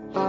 Oh.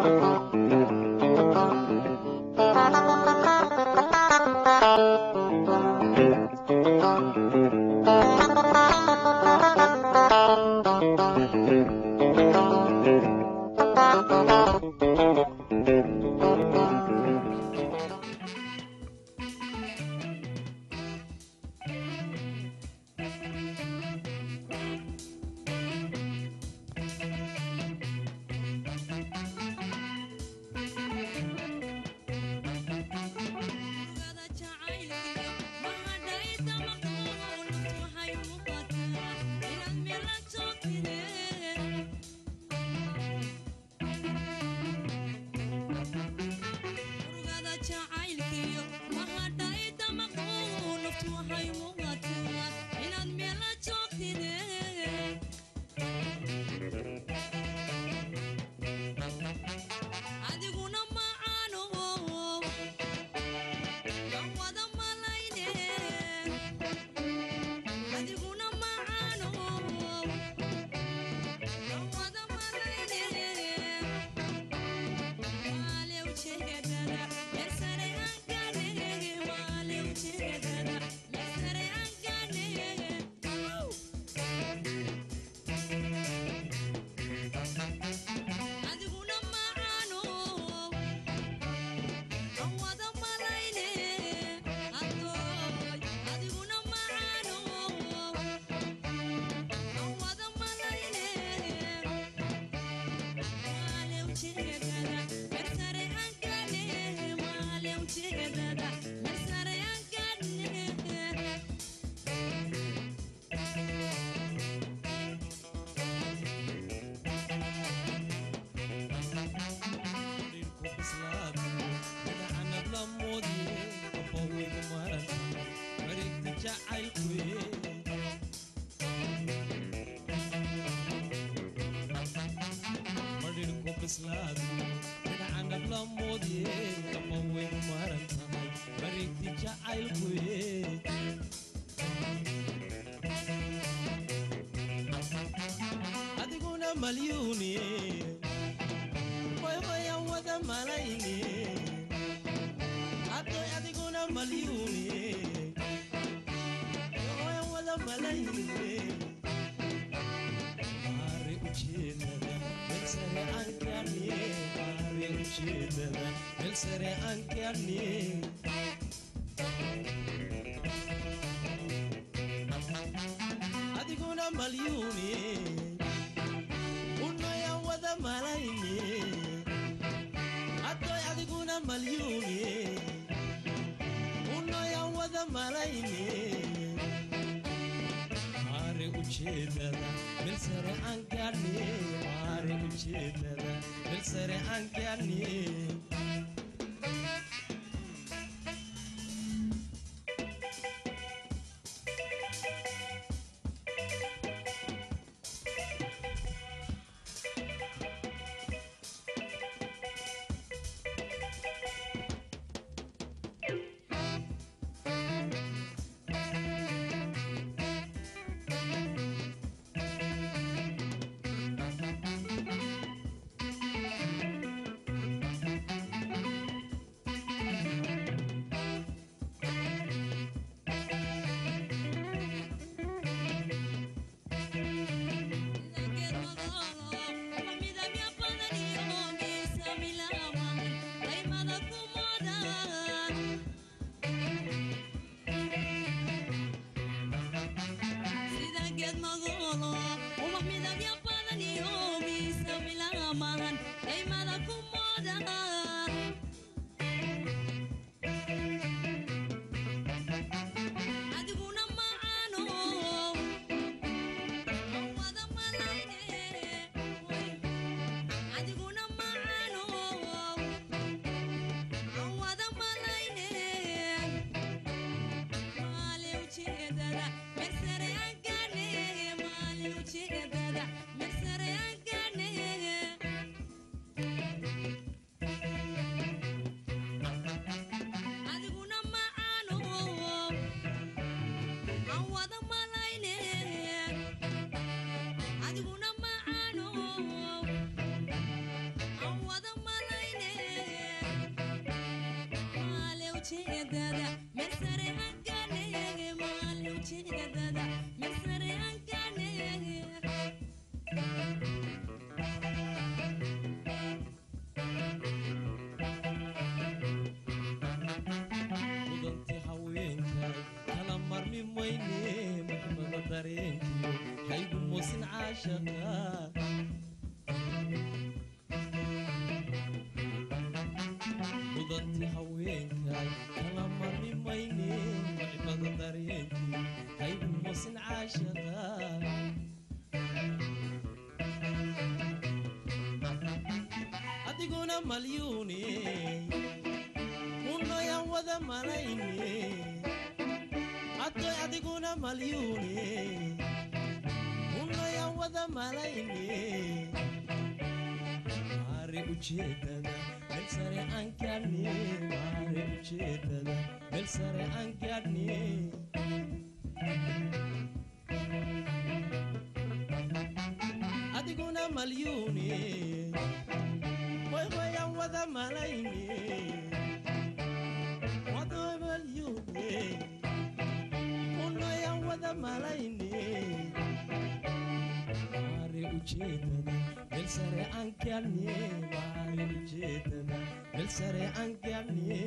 Adiguna malyuuni unaya wada malayni adoy adiguna malyuuni unaya wada malayni ujeedada meel sare aan gaadhni maare ujeedada Sayyid Magulo Umah midang yapana ni Omi Sa milangan Ay dareenkii haygu muusin caashaqa mudanti haweenkay kala manimayne wacbada dareenkii haygu muusin caashaqa adiguna malyuuni unoyan wada malayne addoy adiguna malyuune unoyan wada malayne maare ujeedada meel sare aan gaadhne maare ujeedada meel sare aan gaadhne adiguna malyuune way wayan wada malayne wada malayne maare ujeedada meel sare aan gaadhne maare ujeedada meel sare aan gaadhne